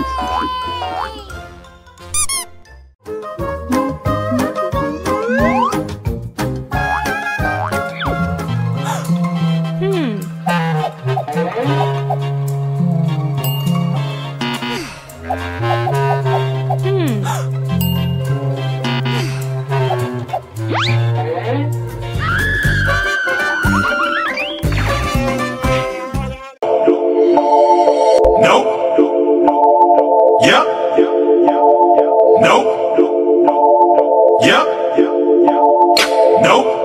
Ah! Hmm.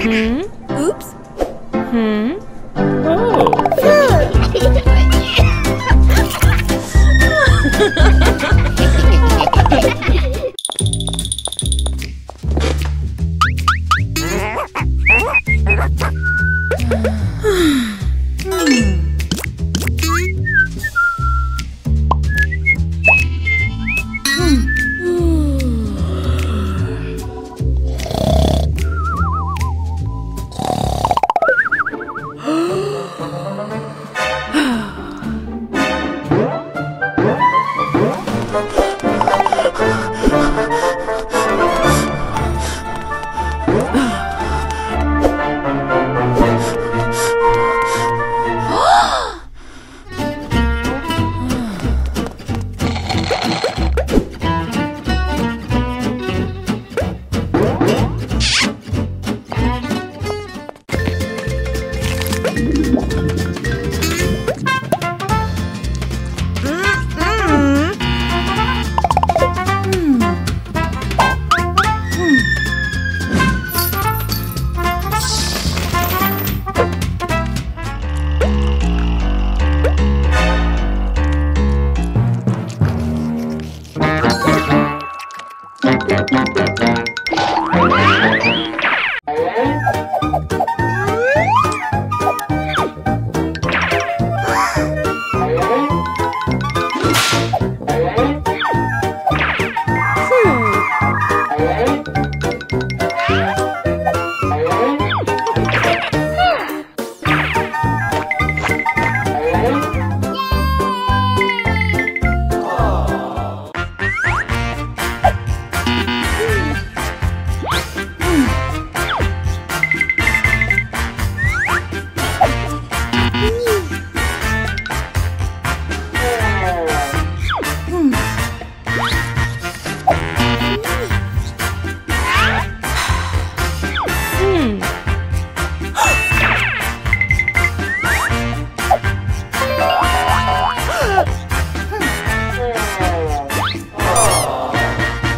Hmm? Oops. Hmm? hmm? hmm? hmm?